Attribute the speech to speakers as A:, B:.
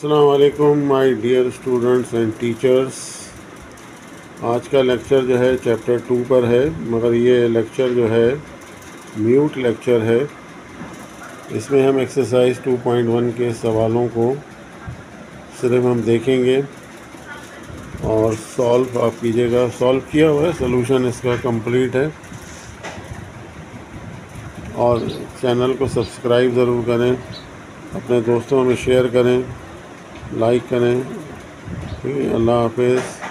A: असलकुम my dear students and teachers आज का लेक्चर जो है चैप्टर टू पर है, मगर ये लेक्चर जो है म्यूट लेक्चर है। इसमें हम एक्सरसाइज 2.1 के सवालों को सिर्फ़ हम देखेंगे और सॉल्व आप कीजिएगा। सॉल्व किया हुआ है सोल्यूशन इसका कंप्लीट है। और चैनल को सब्सक्राइब ज़रूर करें, अपने दोस्तों में शेयर करें। लाइक करें। ठीक है अल्लाह हाफिज़।